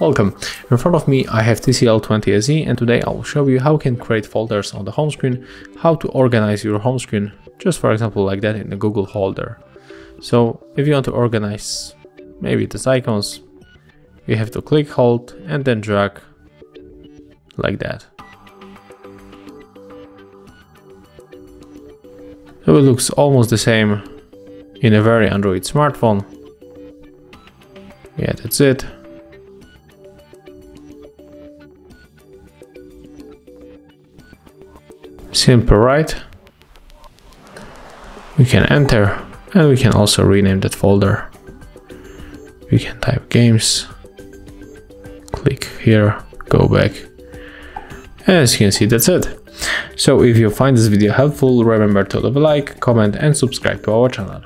Welcome, in front of me I have TCL20SE and today I will show you how you can create folders on the home screen, how to organize your home screen, just for example like that in a Google folder. So if you want to organize maybe these icons, you have to click hold and then drag like that. So it looks almost the same in a very Android smartphone. Yeah, that's it. Simple, right? We can enter and we can also rename that folder. We can type games, click here, go back. As you can see, that's it. So if you find this video helpful, remember to leave a like, comment and subscribe to our channel.